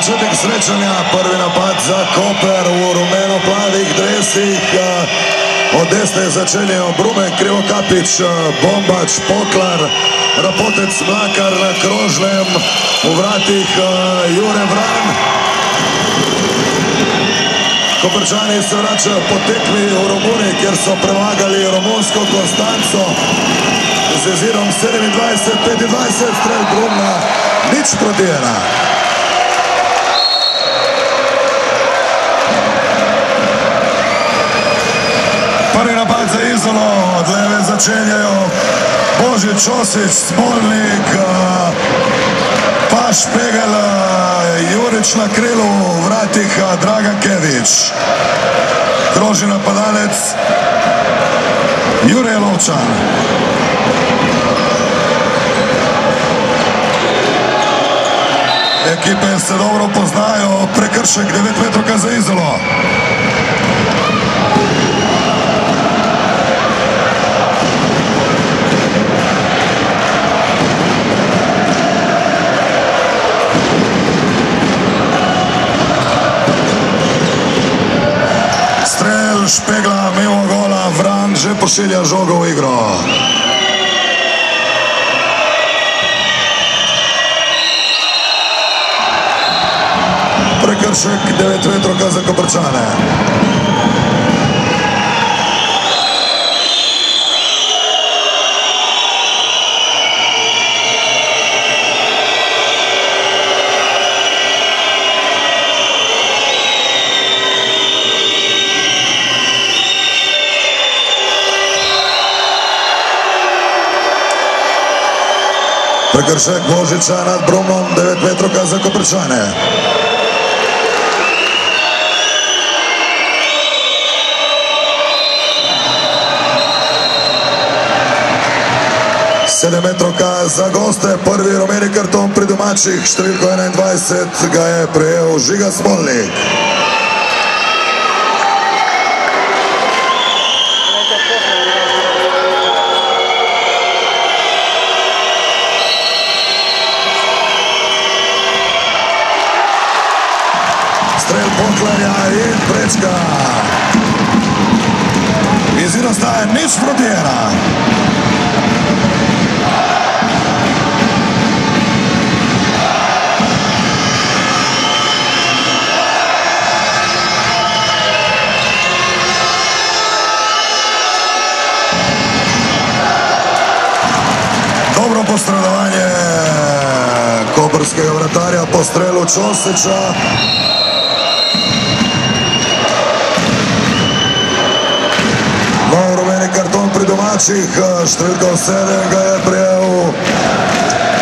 Začetek srečanja, prvi napad za Koper v rumeno-plavih dresih. Od desne začenjajo Brume, Krivokapič, Bombač, Poklar, Rapotec, Mlakar na krožlem, v vratih Jure Vran. Koprčani se vračajo po tekmi v Romuniji, kjer so premagali romunsko Konstanco z izirom 27-25, strel Brumna, nič proti ena. Izolo, od leve začenjajo Božič, Osič, Smolnik, Paš Pegel, Jurič na krilu, vratih Dragan Kevič. Kroži napadalec Jure Lovčan. Ekipe se dobro poznajo, prekršek 9 metrov za Izolo. Strel špegla, mimo gola, Vran že pošilja žogo v igro. Prekršek 9 metrov za Koprčane. Prekršek Božiča nad Brumom, 9 metrov za Koprčane. Sedem metrovka za goste, prvi rumeni karton pri domačih, številko 21 ga je prejel Žiga Smolnik. Po strelu Čosiča. Nov rumeni karton pri domačih, številko 7 ga je prijel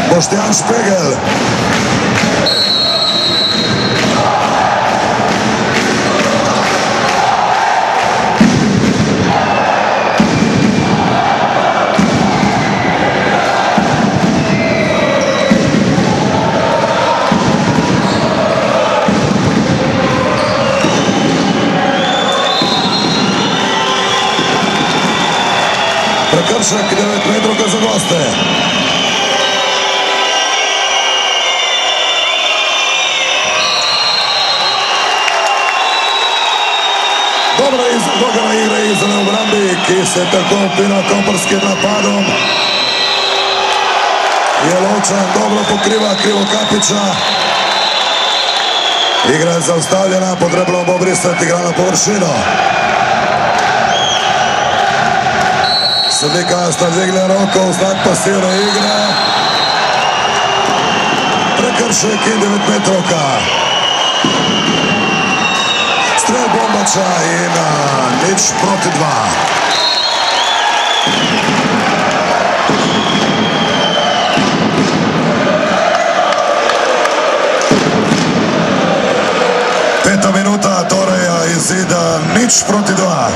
Boštjan Špegel. Goste. Dobra izgleda igra iz obrambi, ki se tako upina koperskim napadom. Jelovčan dobro pokriva krivo kapiča. Igra je zaustavljena, potrebno bo brisati igra na površino. Sodnika sta dvignila roko znak pasivne igre. Prekršek in 9 metrovka. Strel bombača in nič proti dva. Peta minuta, torej izid nič proti dva.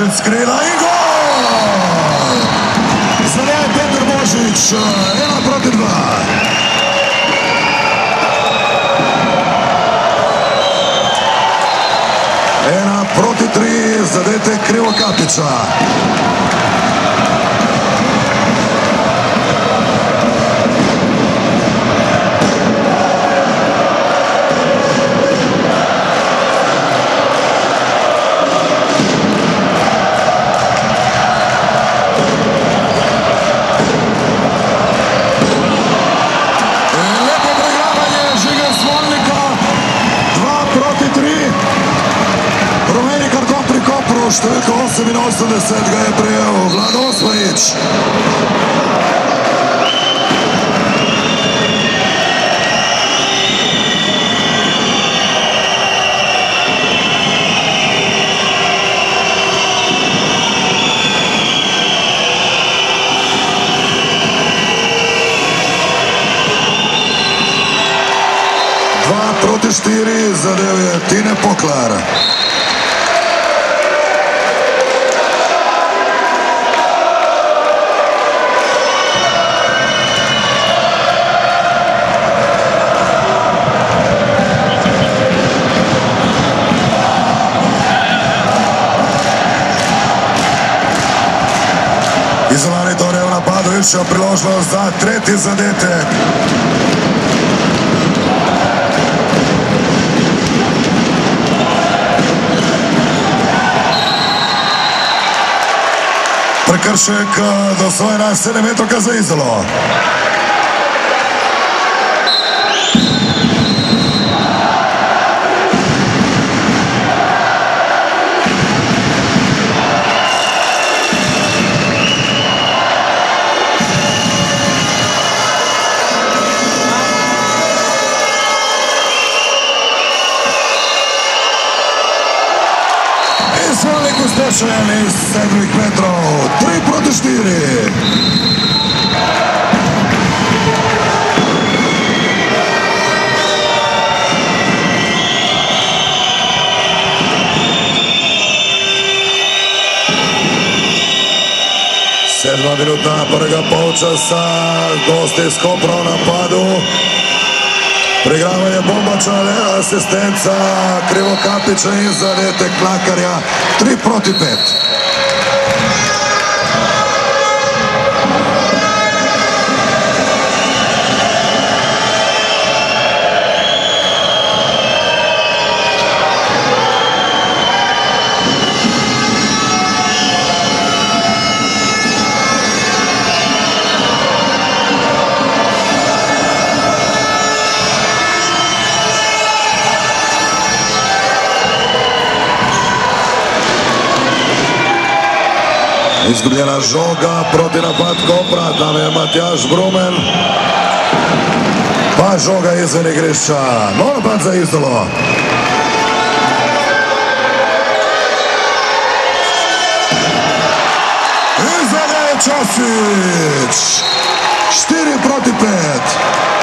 Božič skrila in gol! Zdaj je Peter Božič, ena proti dva. Ena proti tri, zadetek Krivokapiča. 80 ga je prijao Vlad Osmajić. Dva protiv štiri za Tine Poklara. Iščejo priložnost za tretji zadetek. Prekršek eh, do svoje na 7 metrov za izolo. Prvega polčasa, gosti iz Kopra v napadu. Pregravanje bombača, le asistenca, krivo kapiča in zadetek Klakarja, 3 proti 5. Izgubljena žoga proti napad Kopra, tam je Matjaš Brumen. Pa žoga izven igrišča, nov napad za izdolo. Izven je Časić, 4 proti 5.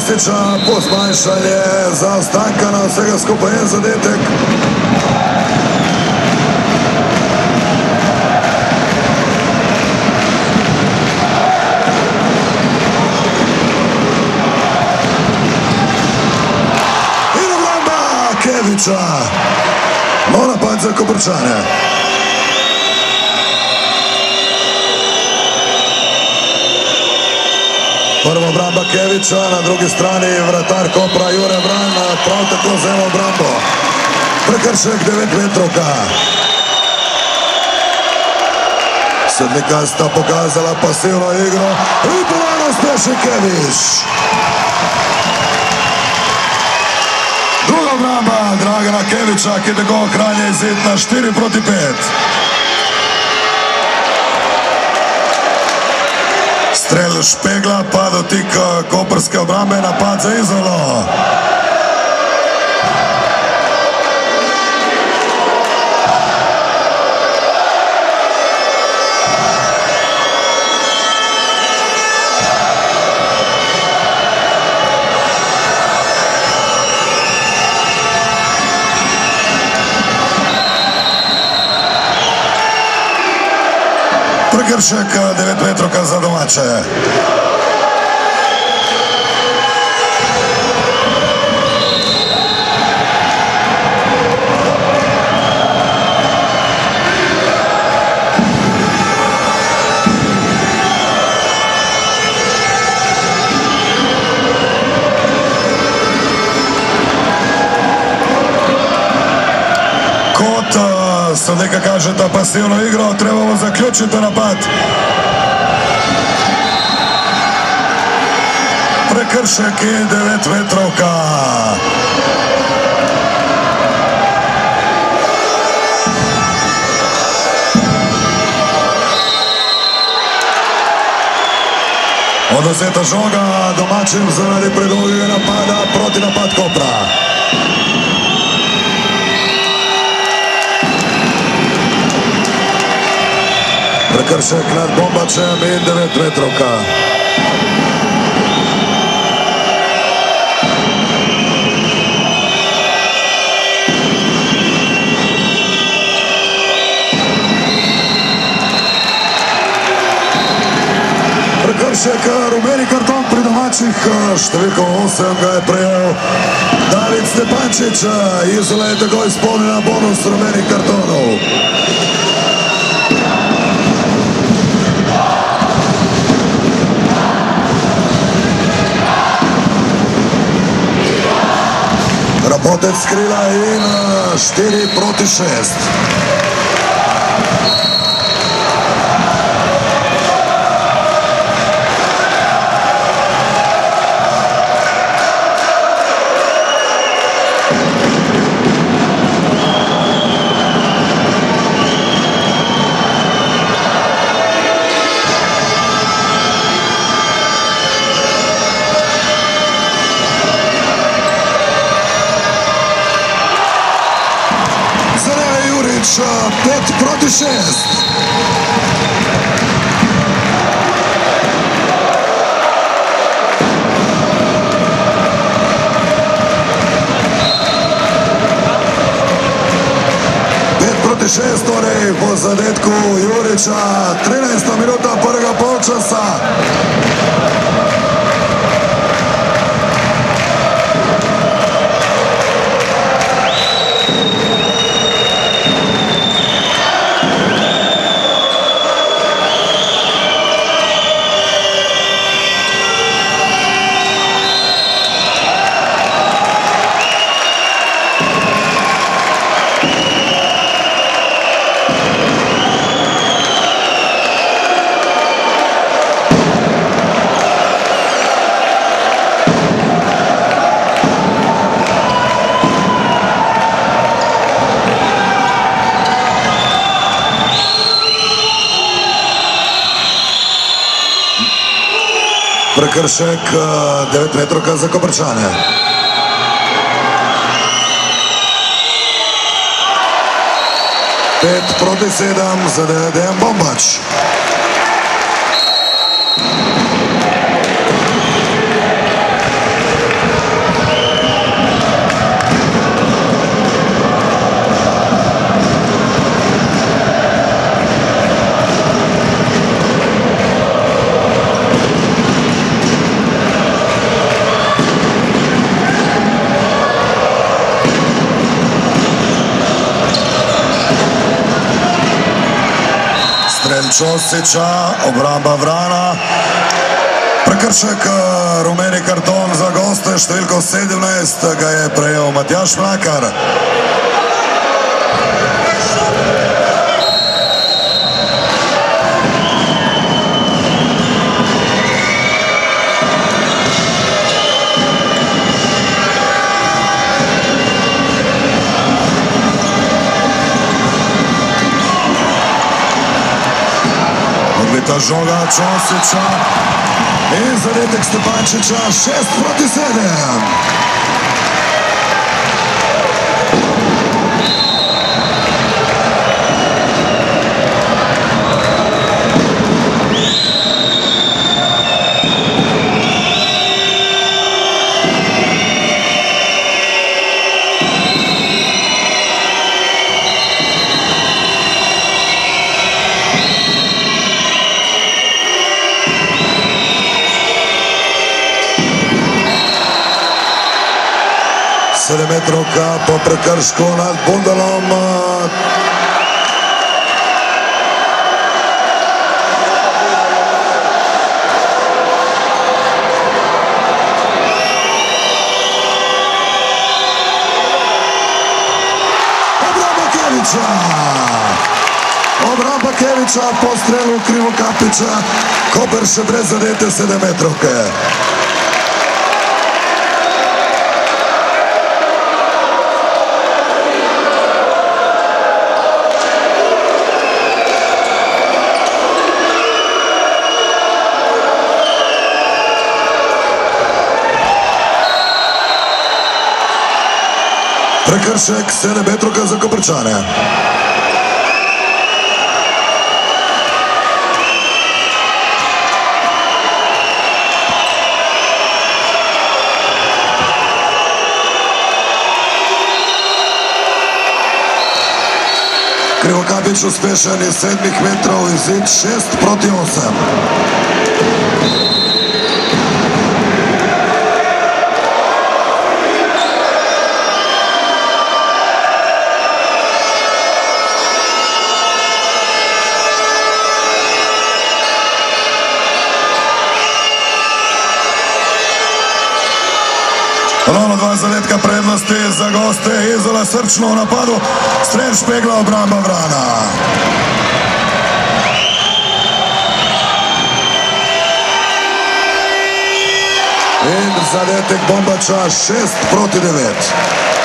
Zadetek Čostiča, posmanjšanje zaostanka na vsega skupaj en zadetek. In obramba Keviča. Nov napad za Koprčane. Prva obramba Keviča, na drugi strani vratar Kopra Jure Vran, prav tako z eno obrambo. Prekršek 9 metrovka. Sodnika sta pokazala pasivno igro in ponovno uspešen Kevič. Druga obramba Dragana Keviča, ki tako ohranja izid na 4 proti 5. Strel špegla pa dotika koprske obrambe, napad za izolo. Prekršek 9 metrovka za domače. Sad neka kaže da pasivno igrao, trebamo zaključiti napad. Prekršek i devet vetrovka. Odoseta žoga, domaćin zaradi predolje napada, proti napad Kopra. Кърше, Клет, Бомбаче, Миндере, Третровка. Прекършек, Румери Картон при домачих, Штвиков 8 га е приел. Давид Степанчич, Изоле е да го изпълни на бонус Румери Картонов. Skrila in 4 proti 6. proti 6. Pet proti šest, torej po zadetku Juriča, 13. minuta prvega polčasa. Prekršek 9 metrovka za Koprčane. Pet proti sedem za Dejan Bombač. Čosiča, obramba Vrana. Prekršek eh, rumeni karton za goste, številko 17 ga je prejel Matjaš Mlakar. Odbita žoga Čosiča in zadetek Stepančiča 6 proti 7. Sedemmetrovka po prekršku nad Bundalom. Obramba Kevića! Po strelu Krivokapića. Koper še brez zadete sedemmetrovke. prekršek Sene Petroka za Koprčane. Krivokapić uspešan iz sedmih metrov izid 6 proti 8. Srčno v napadu, strel špegla obramba vrana. In zadetek bombača 6 proti 9.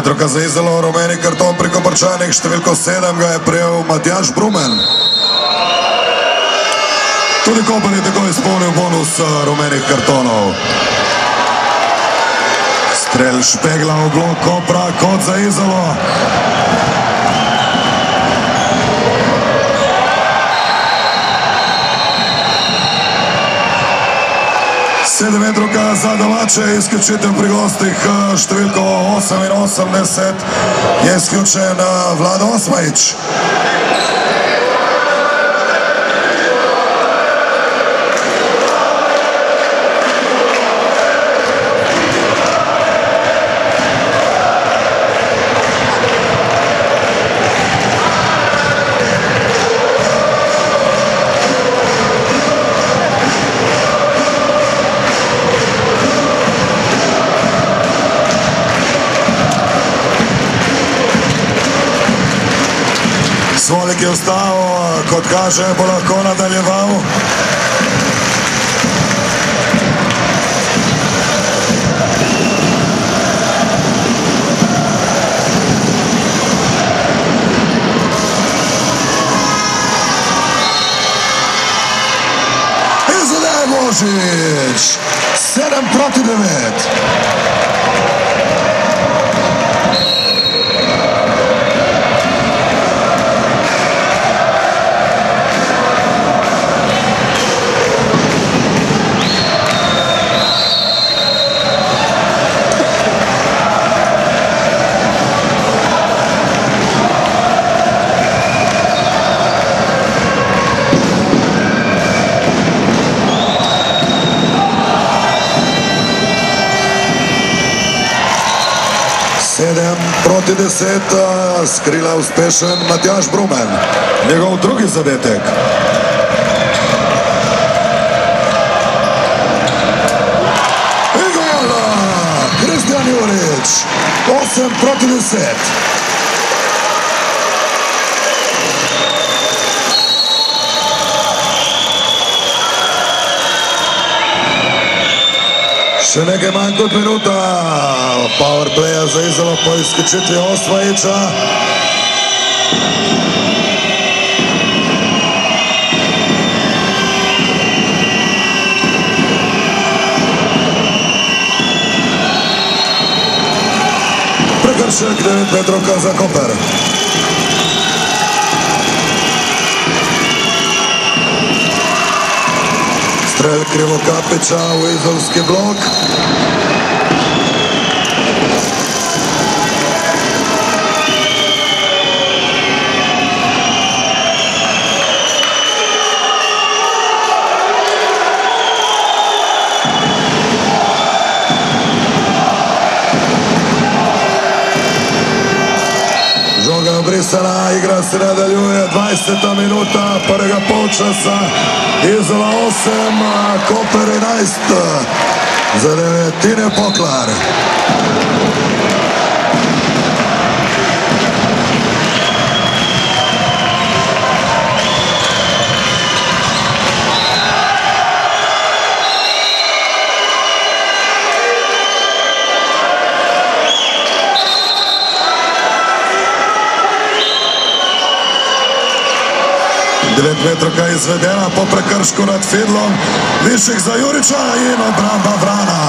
Za Izolo, rumeni karton pri Koprčanih, številko 7 ga je prejel Matjaš Brumen. Tudi Koper je tako izpolnil bonus uh, rumenih kartonov. Strel špegla v blok Kopra kot za Izolo. 7 metroka za domaće, isključitelj pri gostih Štviljkova 8 i 80 je isključen Vlada Osmajić. Osmajić. Kot kaže, bo lahko 10 skrila uspešen Matjaž Brumen, njegov drugi zadetek. Igor! Kristjan Jurič, 8 proti 10. Še nekaj manj kot minuta, powerplaya za izolo po izključitvi Osvajiča. Prekršek 9 metrovka za Koper. Strel Krivokapića u izolski blok. Obrisana, igra se nadaljuje, 20. minuta prvega polčasa, Izola 8, Koper 11, za devetine Poklar. Devetmetrovka je izvedena po prekršku nad Fidlom, višek za Juriča in obramba Vrana.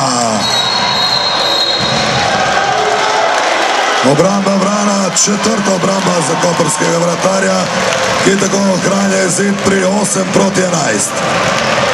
Obramba Vrana, četrta obramba za koperskega vratarja, ki tako ohranja izid pri 8 proti 11.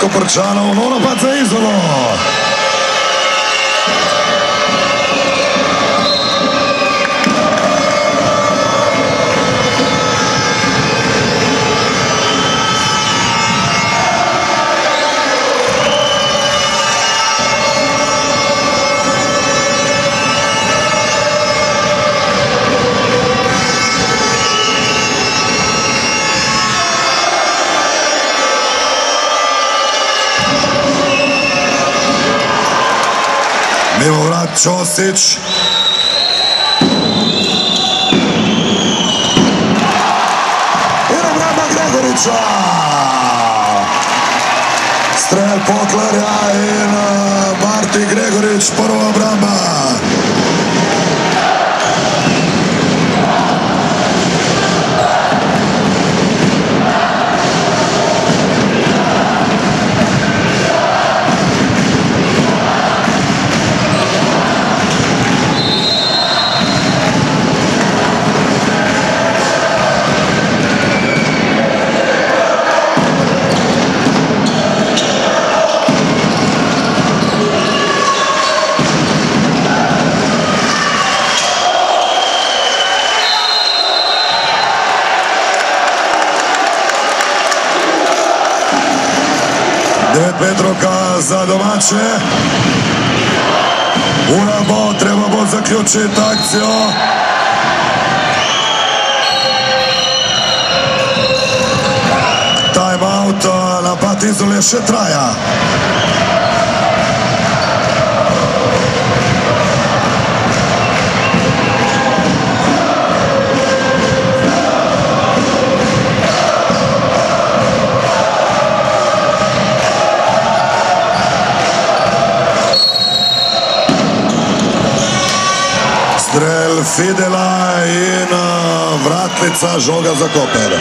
Koprčanov, no napad za Izolo. Ćosić. Irograma Gregorića. Strel Poklarja i Marti Gregorić, prva bramba. Domače. Ura bo, treba bo zaključiti akcijo. Time out, napad izole še traja. Strel Fidela in uh, vratnica žoga za Koper.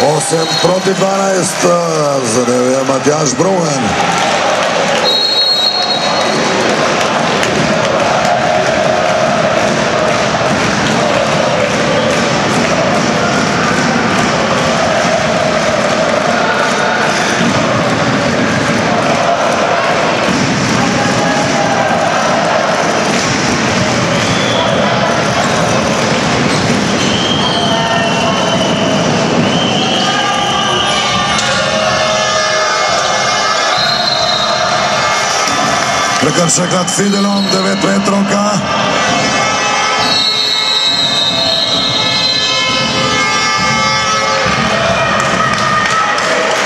8 proti 12, zadev je Matjaš Brumen. Prekršek nad Fidelom, 9 metrovka.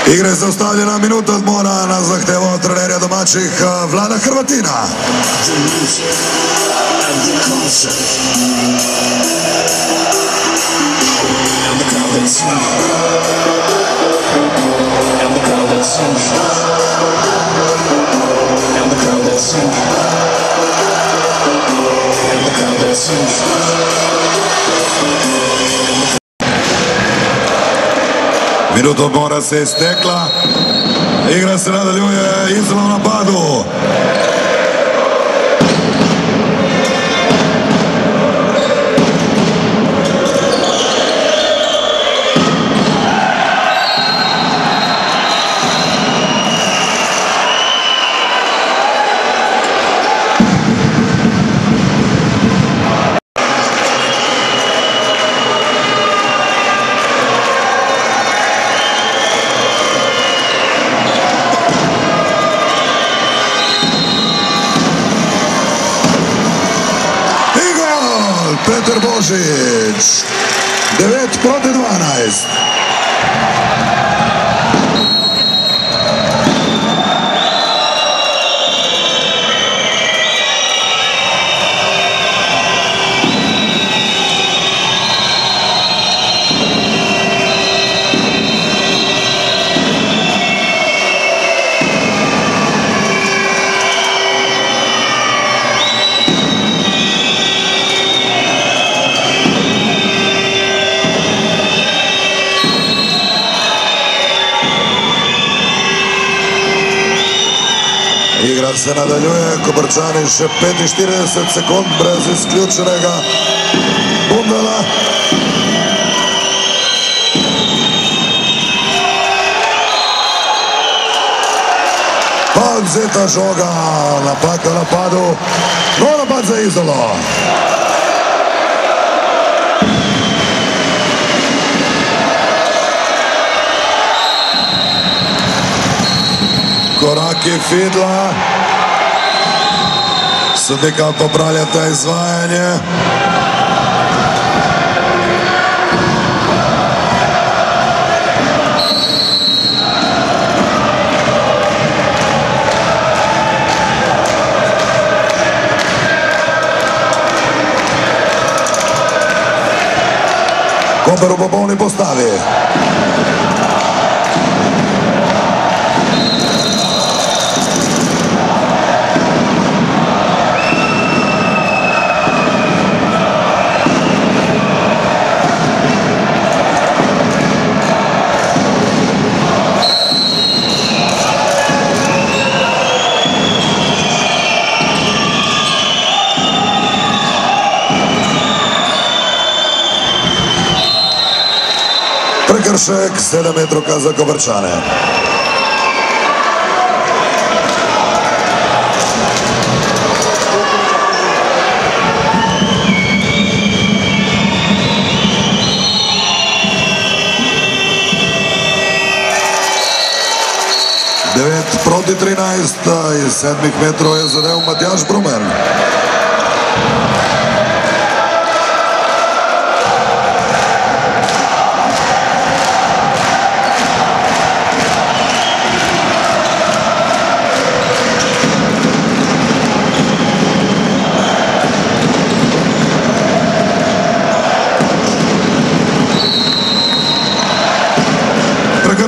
Igra je zaustavljena, minuta odmora na zahtevo trenerja domačih Vlada Hrvatina. And the crowd that crowd that sings. Minuta odmora se je stekla. Igra se nadaljuje izravno u napadu. Brasil. Se nadaljuje, Kobrčani še 45 sekund brez izključenega bundala. Pa vzeta žoga, napaka v napadu, no napad za izolo. Koraki Fidla. Sodnika popravljata izvajanje. Koper v popolni postavi. Иванишек, 7 метрока за Кобърчане. Девет проти 13 и седмих метро е задел Матяш Брумен.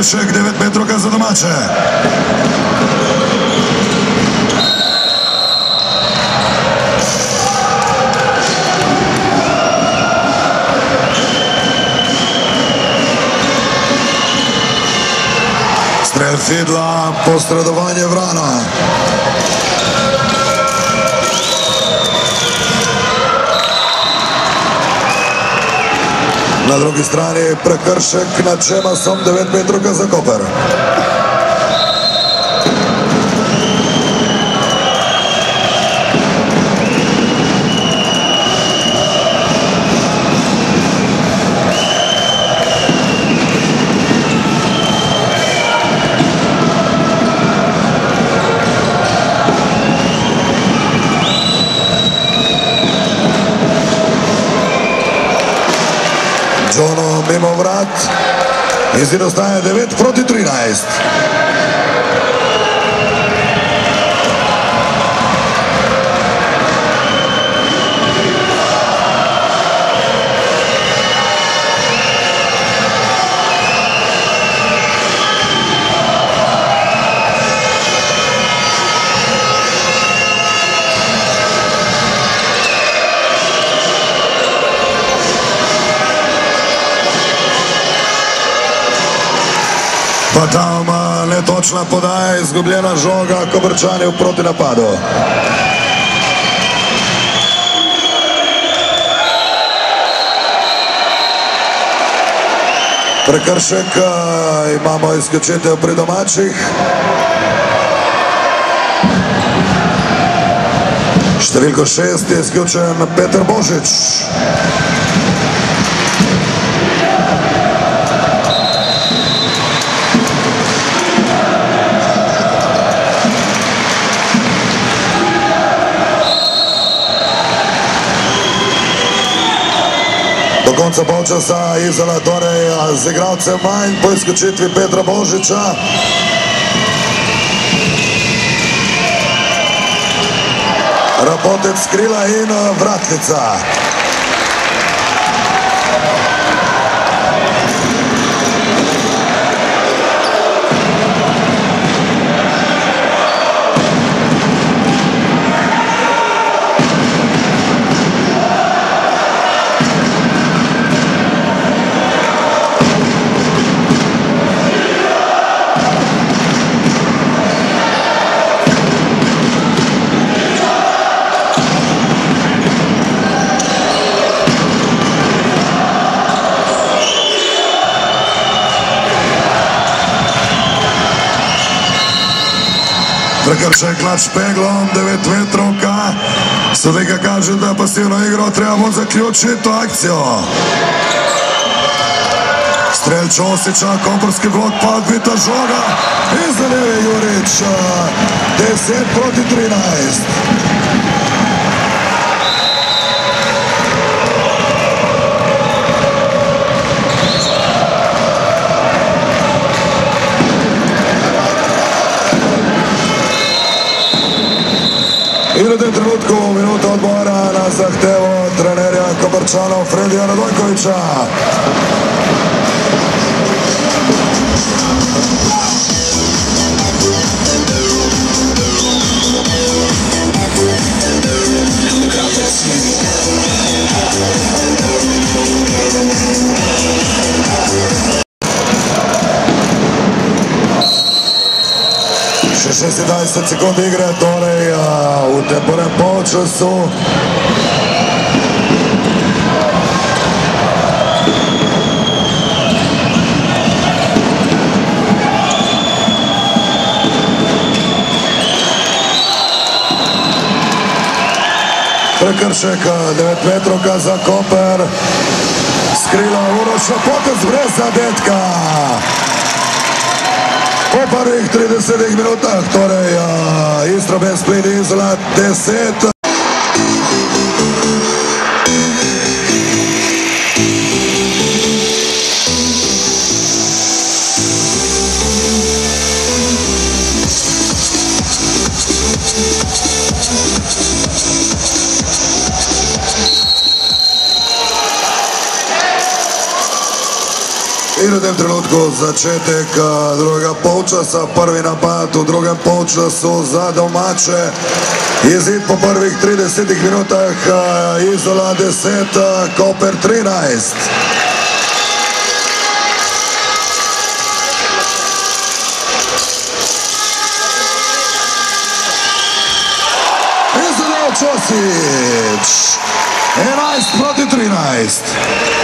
Prekršek 9 metrovka za domače. Strel Fidla, posredovanje Vrana. Na drugi strani prekršek nad Čemasom 9 metrov za Koper. Резина стане 9 против 13. Pa tam netočna podaja, izgubljena žoga, Kobrčani v protinapadu. Prekršek imamo izključitev pri domačih. Številko šest je izključen Peter Božič. Konca polčasa Izola torej z igralcem manj po izključitvi Petra Božiča. Rapotec skrila in a, vratnica. Prekršek nad špeglom, 9 metrovka. Sodnika kaže da pasivno igro trebamo zaključiti akcijo. Strel Čosića, komporski blok, padvita žoga. Iza leve Jurić, 10 proti 13. Mađarčana Fredija Radojkovića. Še 16 sekundi igre, torej u v tem Prekršek 9 metrovka za Koper. Skrila Uroša potez brez zadetka. Po prvih 30 minutah, torej uh, Istro bez plini Izola 10. začetek drugega polčasa, prvi napad v drugem polčasu za domače. Izid po prvih 30 minutah, eh, Izola 10, Koper 13. Izola Čosić, 11 proti 13.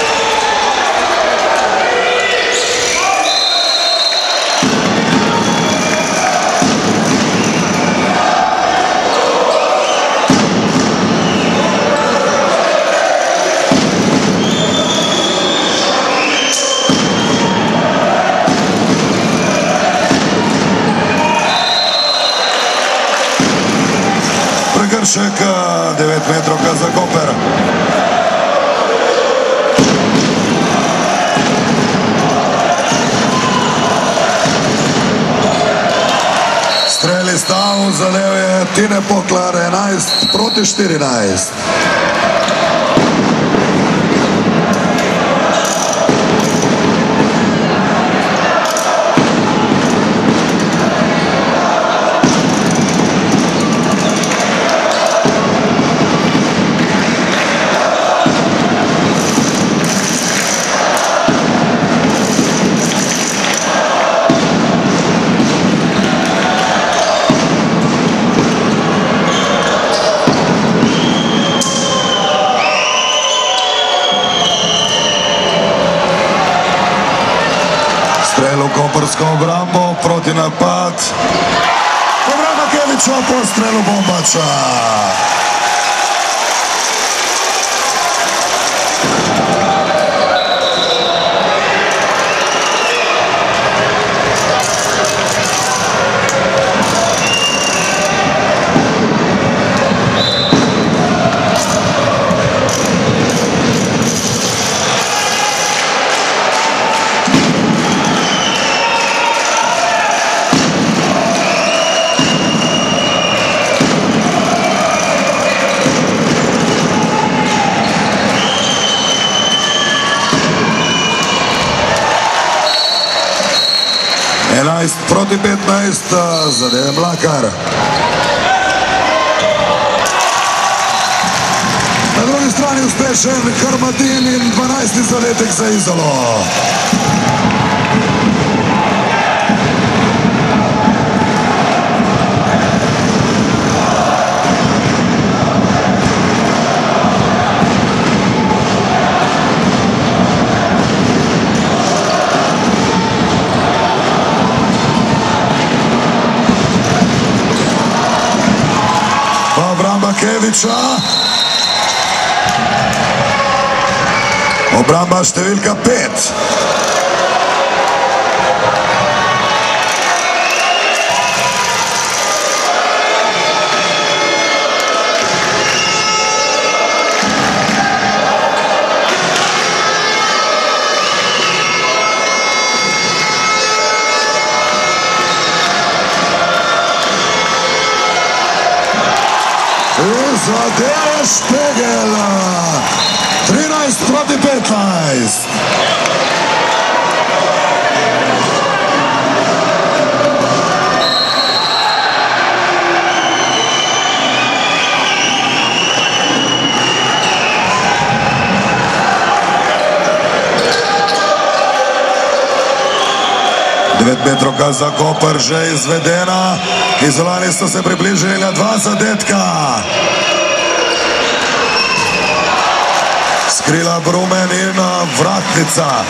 je Tine Poklar 11 proti 14. napad. Obramba Keviča po strelu bombača. Enajst proti petnajst, zadeve Mlakar. Na drugi strani uspešen Hrmadin in 12. zadetek za Izolo. Obramba Keviča. Obramba številka pet. Devetmetrovka za Koper že izvedena. Izolani so se približali na dva zadetka. Skrila Brumen in vratnica.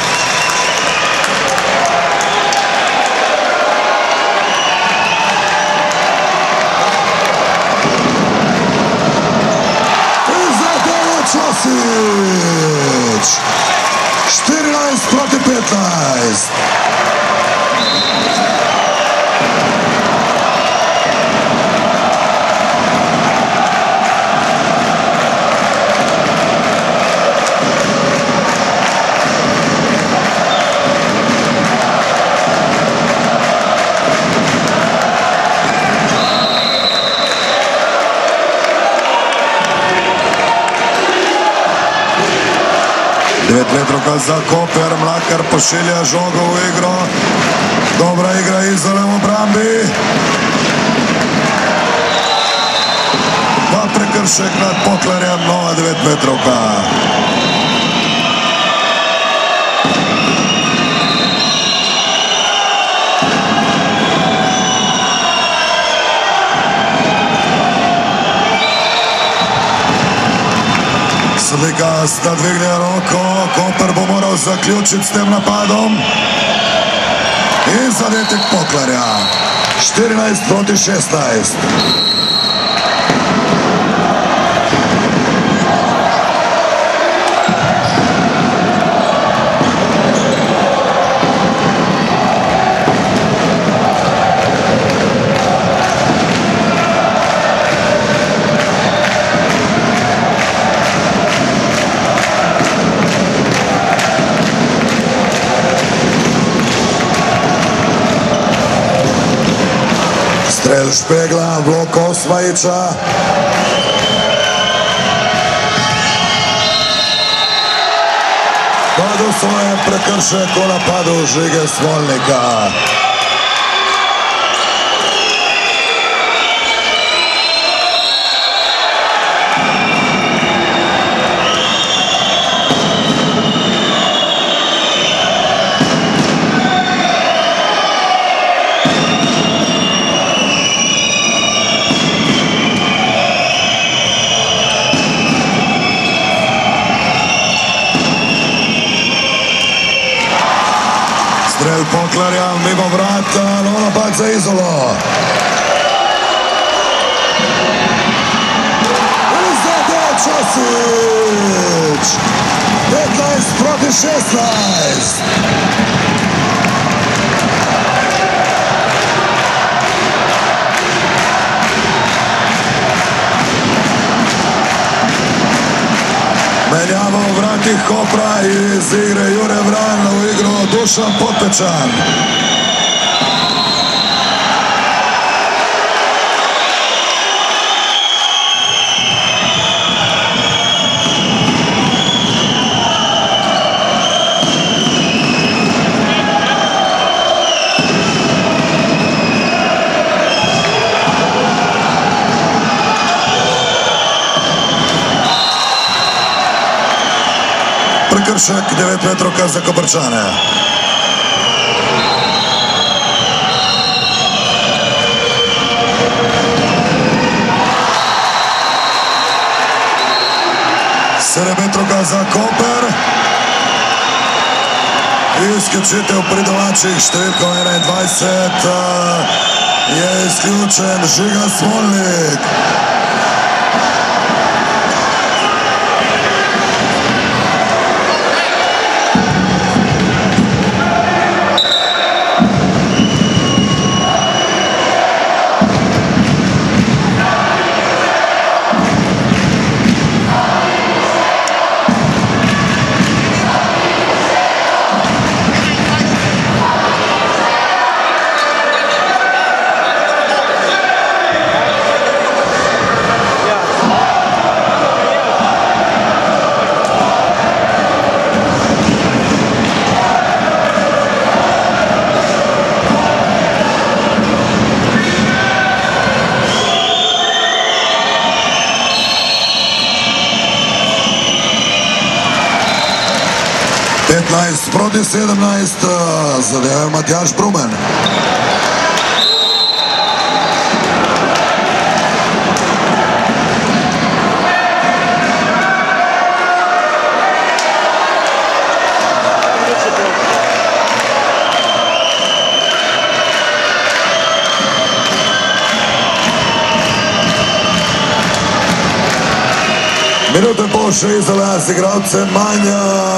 Zadeva Čosič. 14 proti 15. Devetmetrovka za Koper, Mlakar pošilja žogo v igro. Dobra igra Izola v obrambi. Pa prekršek nad Poklarjem, nova devetmetrovka. Razlika sta dvignila roko, Koper bo moral zaključiti s tem napadom. In zadetek Poklarja. 14 proti 16. špegla, vlok Osvajiča. Padel svoje prekršek v napadu Žige Smolnika. Zezala. I Zada Časić. 15 proti 16. Menjamo vrati Kopra iz igre Jure Vran u igru Dušan Potpečan. Prekršek 9 metrovka za Koprčane. Sedemmetrovka za Koper. Izključitev pri domačih številko 21 eh, je izključen Žiga Smolnik. 17, eh, zadeva je Matjaž Brumen. Minuto in pol še iza vas, igralce manj.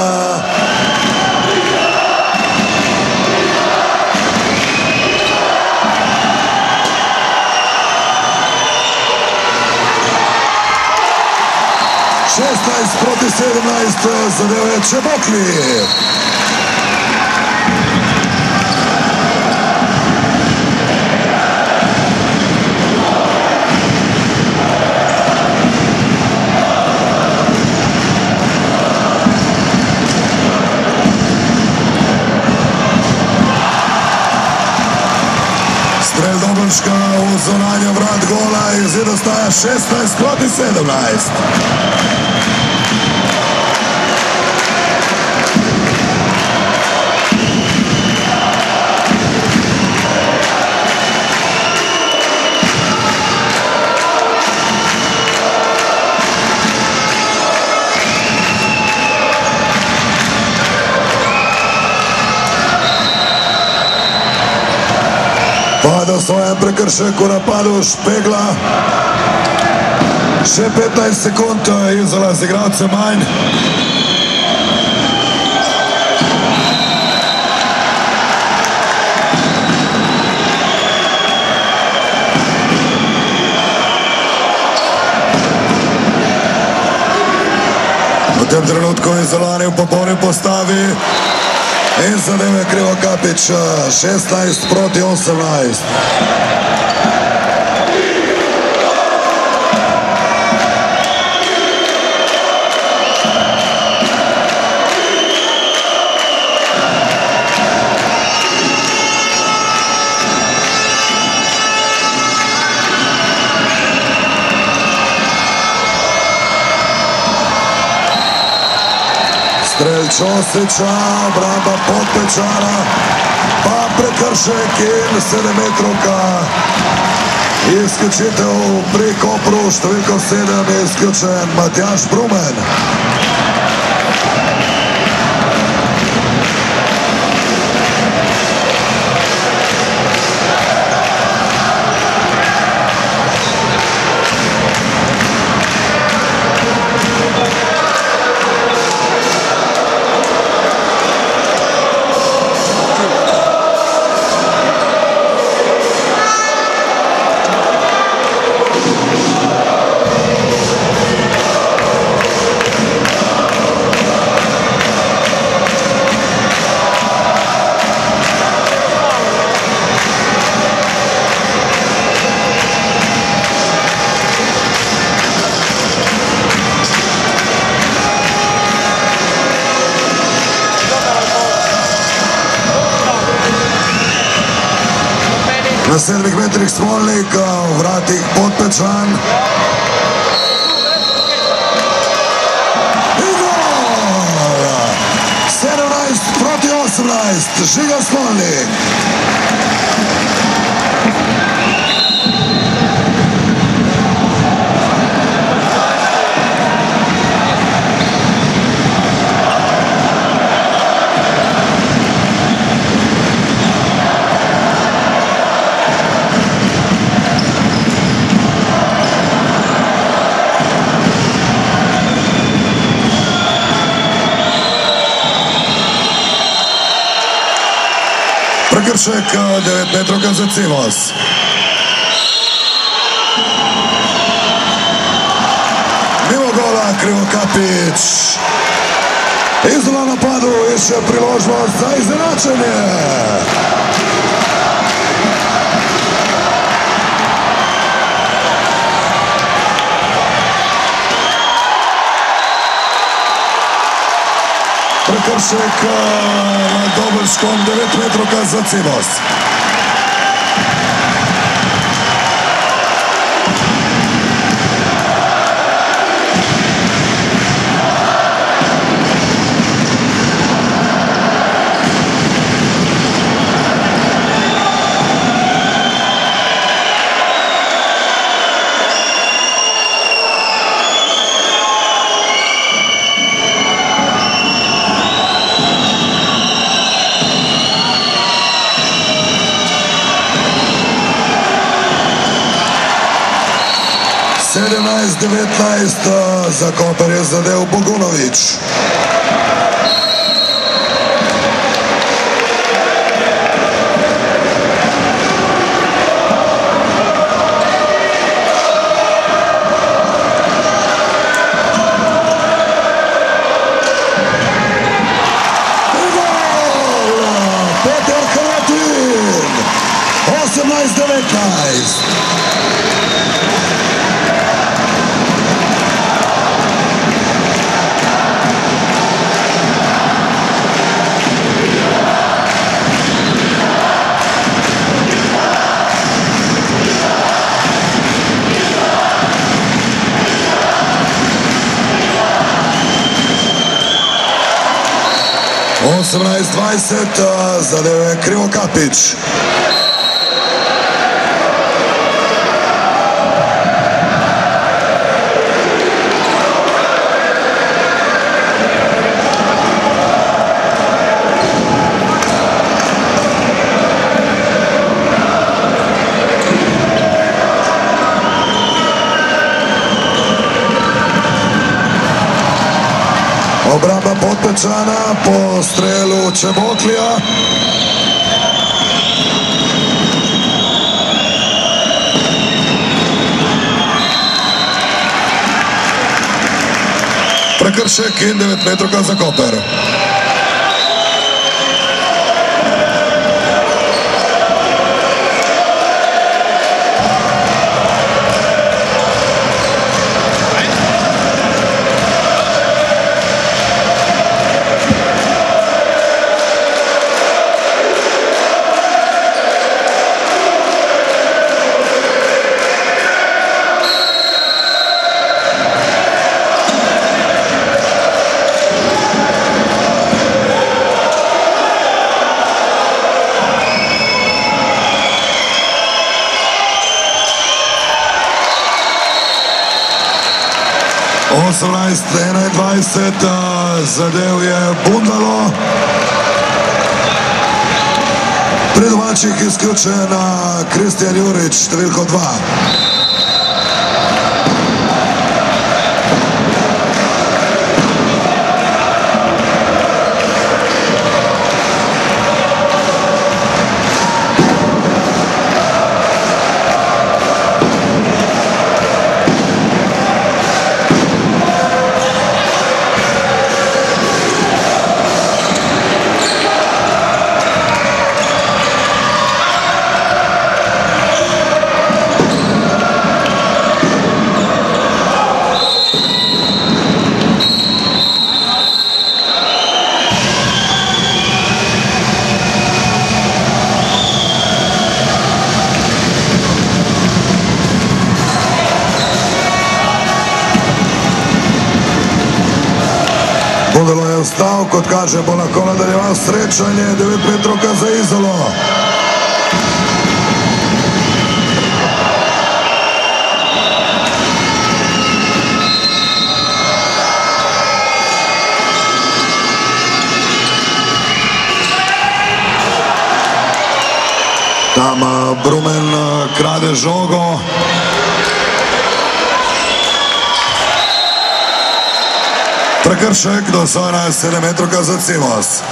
16 protiv 17 eh, zadeo je Čebokli. Strel Doboljška u zonanje vrat gola i zidostaja 16 protiv 17. prekršek v napadu Špegla. Še 15 sekund Izola z igralcem manj. V tem trenutku je Zolani v popolni postavi Enzo Deme Krivokapić, 16 protiv 18. Čosića, obramba Potpečara, pa prekršek in 7 metrovka. Izključitev pri Kopru, številko 7 je izključen Matjaš Brumen. Smolnik, v vratih Podpečan. In gol! 17 proti 18, Žiga Smolnik. Mišek, 9 metroga za Cimos. Mimo gola, Krivokapić. Izla na više priložba za izenačenje. Na padu, više priložba za. завършек на Добършком 9 метрока за Цибос. 17-19 eh, za Koper je zadev Bogunovič. 20, 20 zadeo je Krivo Katić. Potpečana po strelu Čeboklija. Prekršek in 9 metrov za Koper. 20, zadev je Bundalo. Pri domačih izključen Kristjan Jurič, številko 2. kot kaže, bo lahko nadaljeval srečanje 9 metrovka za Izolo. Tam eh, Brumen eh, krade žogo. Prekršek do 7 metrov za Cimos.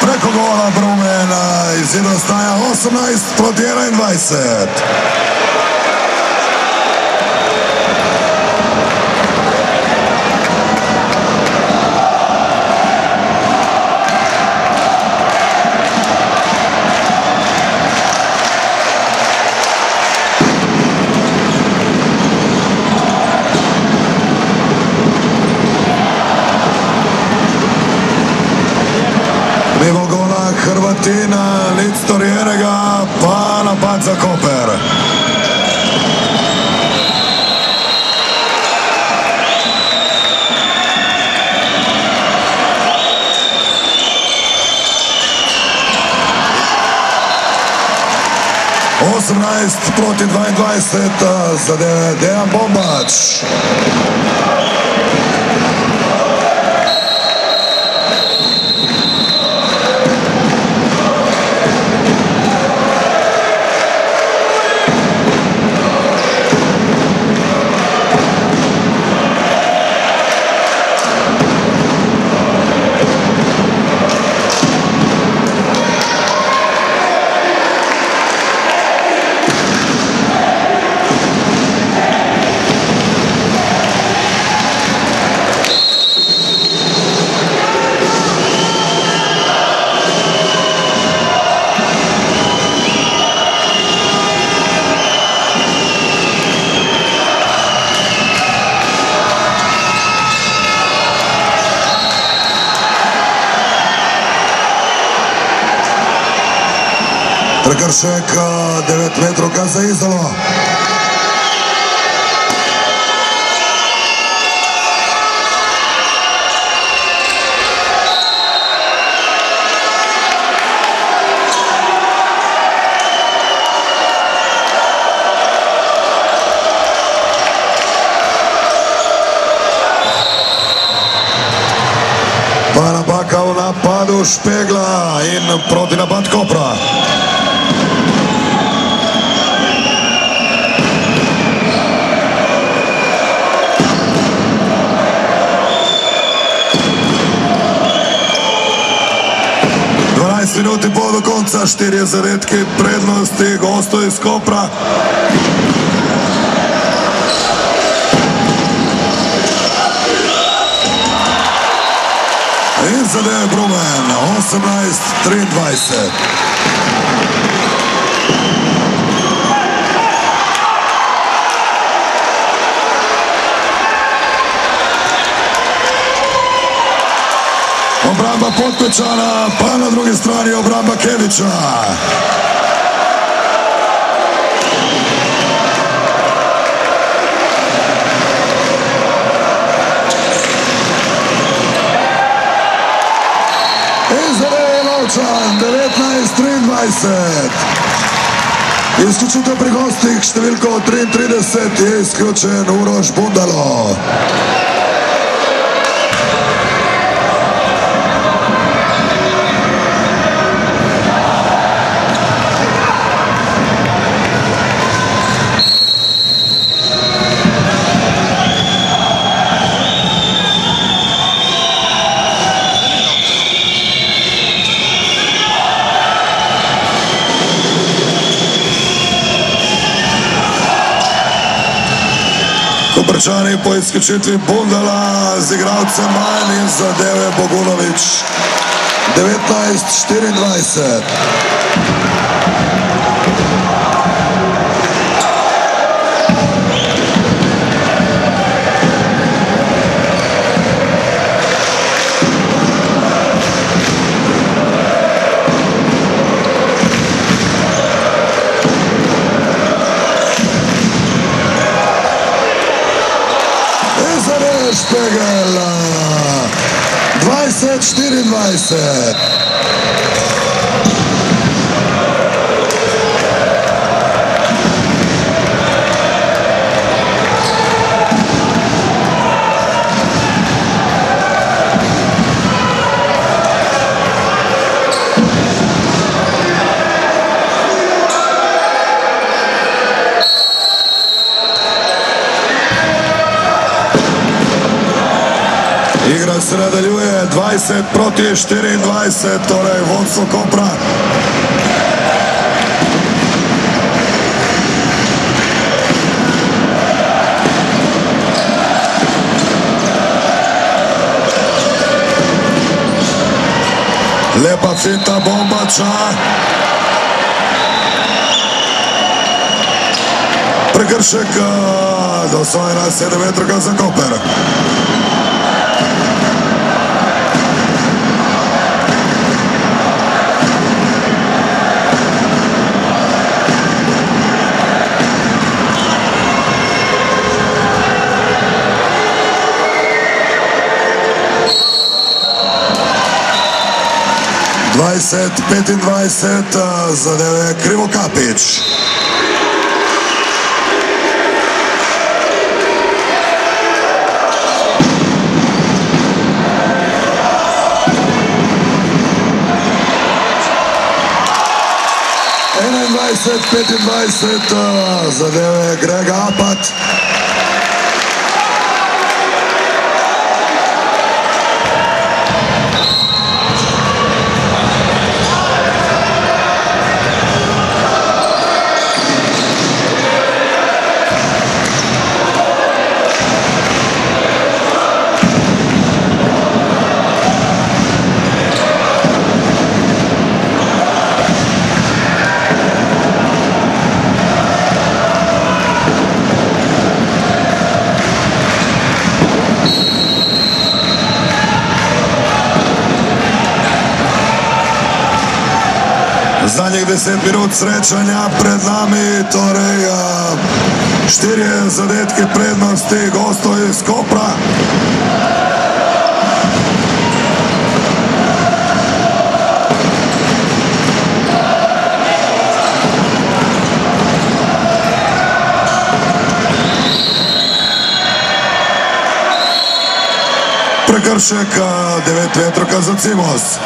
Preko gola Brumena izid ostaja 18 proti 21. Gola Hrvatina, lic Torjenega, pa napad za Koper. Osemnajst proti dvaindvajset za Dejan Bombač. Čošek, 9 metrovka za Izolo. Parabaka u napadu, Špegla in proti konca, štiri zadetke prednosti, gostov iz Kopra. In zadeve Brumen, 18-23. Obramba Potpečana, pa na drugi strani obramba Keviča. Izrael Lovčan, 19-23. Izključitev pri gostih številko 33 je izključen Uroš Bundalo. Koprčani po izključitvi Bundala z igralcem manj in zadeve Bogunovič. 19-24. Hinweise. 20 proti 24, torej vodstvo Kopra. Lepa finta bombača. Prekršek eh, do svojega 7 metrov za Koper. 20, 25, zadeo je Krivokapić. Dvadeset, 25 i dvadeset, zadeo je Greg Apat. Zadnjih deset minut srečanja pred nami, torej uh, štirje zadetki prednosti gostov iz Kopra. Kršek, 9 vetroka za Cimos.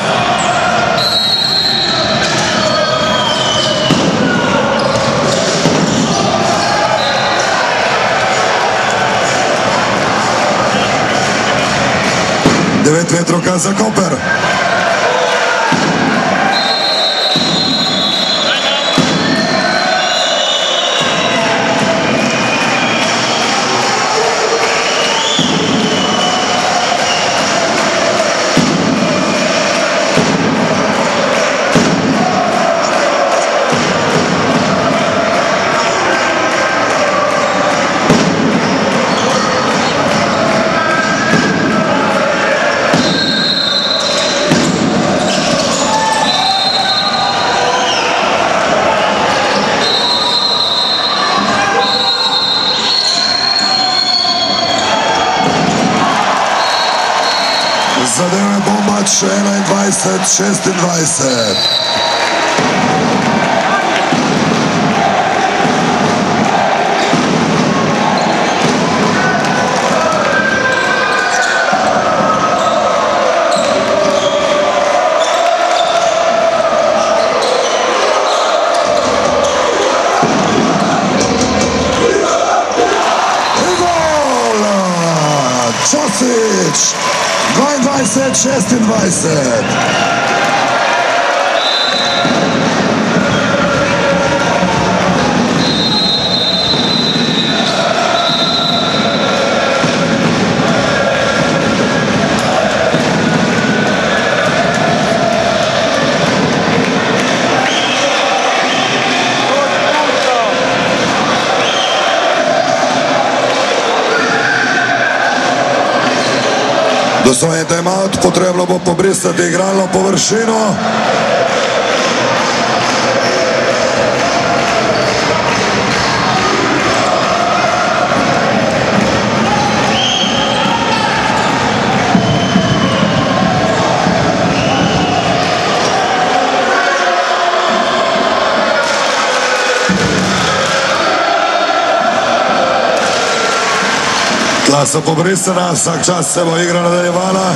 Devet vetroka za 21, 26. I gol! Ćosić! 22, 26. Dostojen timeout, potrebno bo pobrisati igralno površino. Tla so pobrisana, vsak čas se bo igra nadaljevala.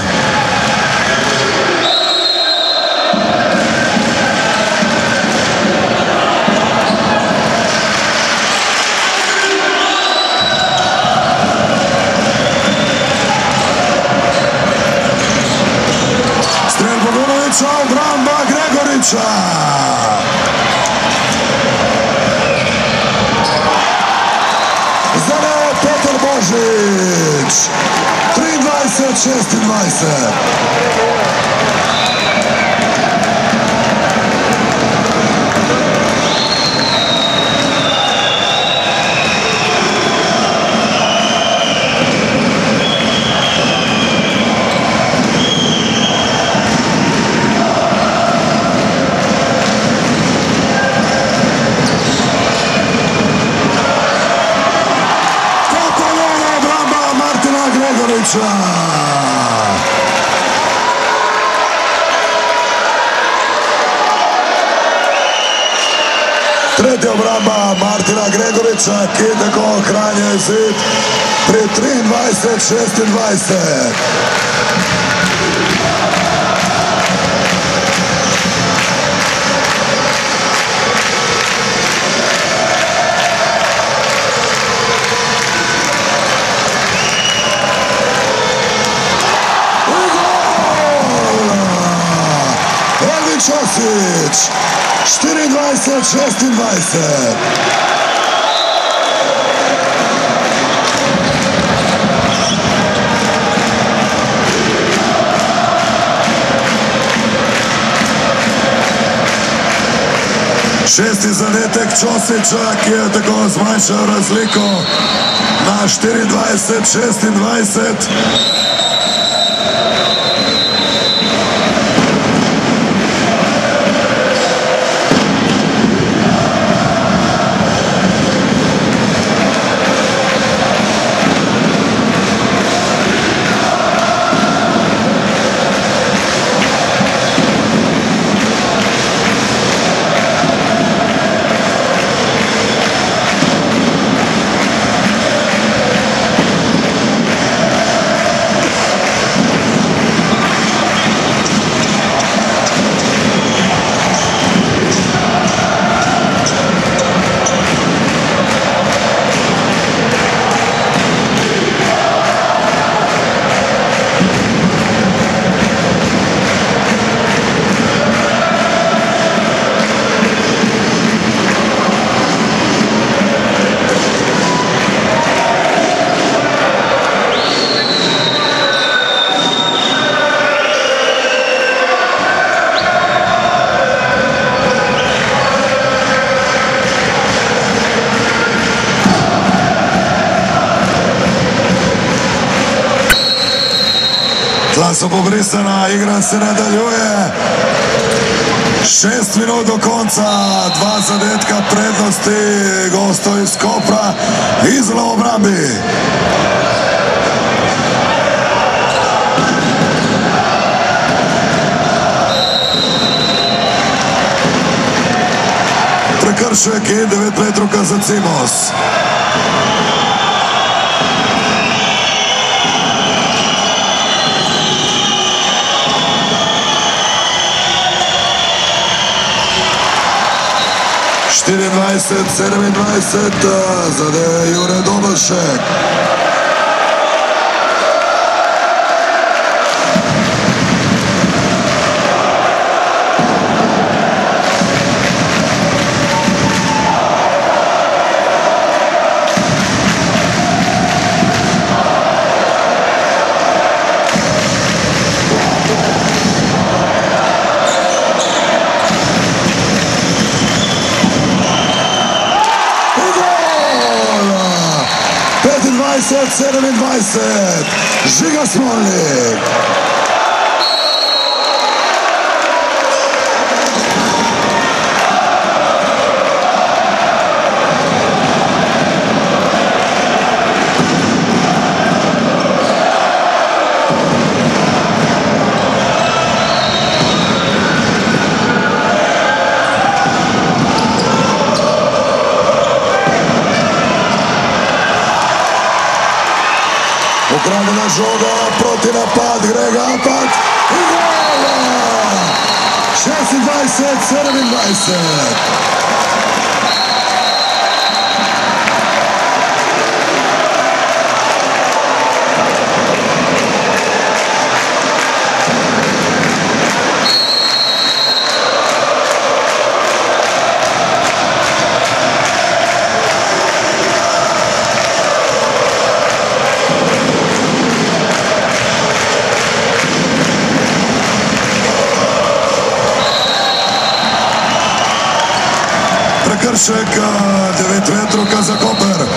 Strel Bogunovića, obramba Gregorića. Blažić! Tri dvajset, šest i dvajset. Gregorića. Tretja obramba Martina Gregorića, ki tako ohranja zid pri 23, 24, 26. Šesti zadetek Čosića, ki je tako zmanjšal razliko na 24, 26. Čas obobrisana, igra se nadaljuje. Šest minut do konca, dva zadetka prednosti gostov iz Kopra, Izla v obrambi. Prekršek je 9 metrov za Cimos. Štiriindvajset, sedemindvajset, zade Jure Dobelšek. 25, 27, Žiga Grega, proti napad Grega, atak i gol! 6-20, 7-20. Prekršek 9 metrov za Koper.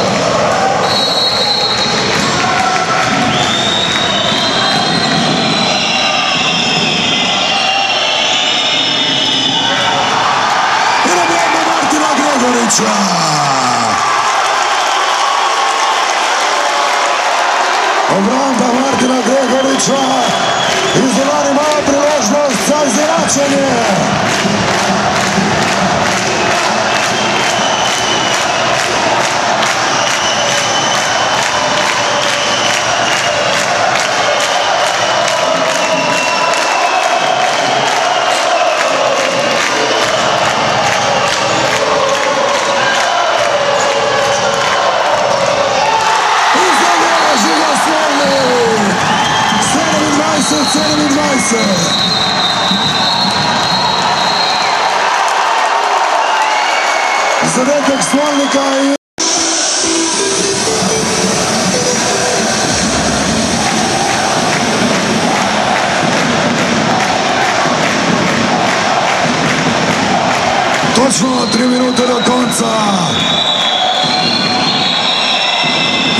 Točno tri minute do konca.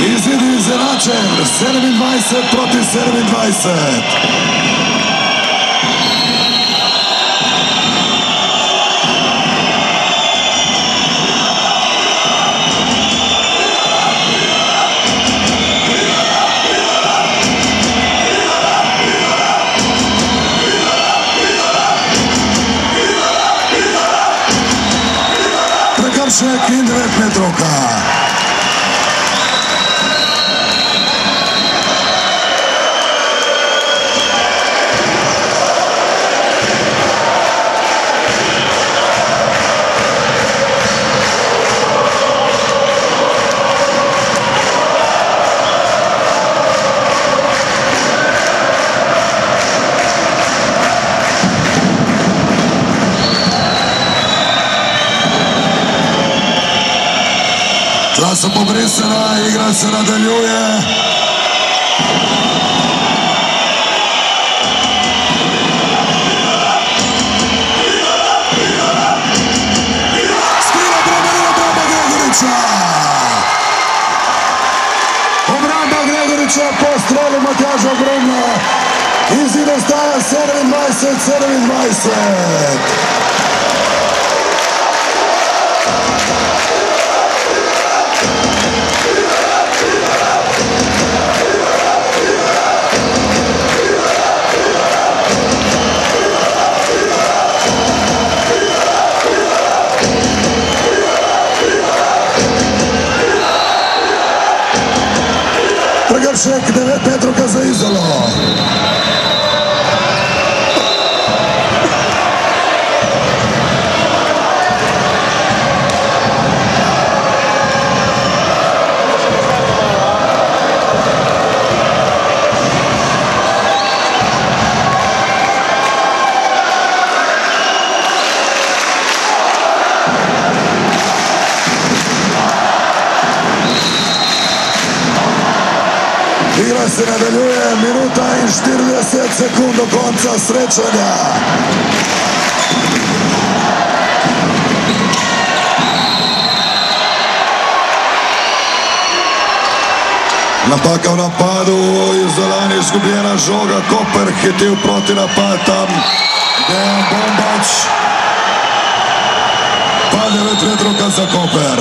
Izid izjenačen, 27 proti 27. Prekršek in 9 насена, игра се наделює. Пострели Матяжа Огромна. Изида става 7-20, 7-20. Minuta in 40 sekund do konca srečanja. Napaka v napadu, izolani izgubljena žoga, Koper hitil proti napad tam, Dejan Bombač. Pa 9 metrovka za Koper.